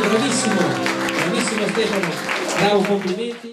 bravissimo, bravissimo Stefano, bravo, complimenti.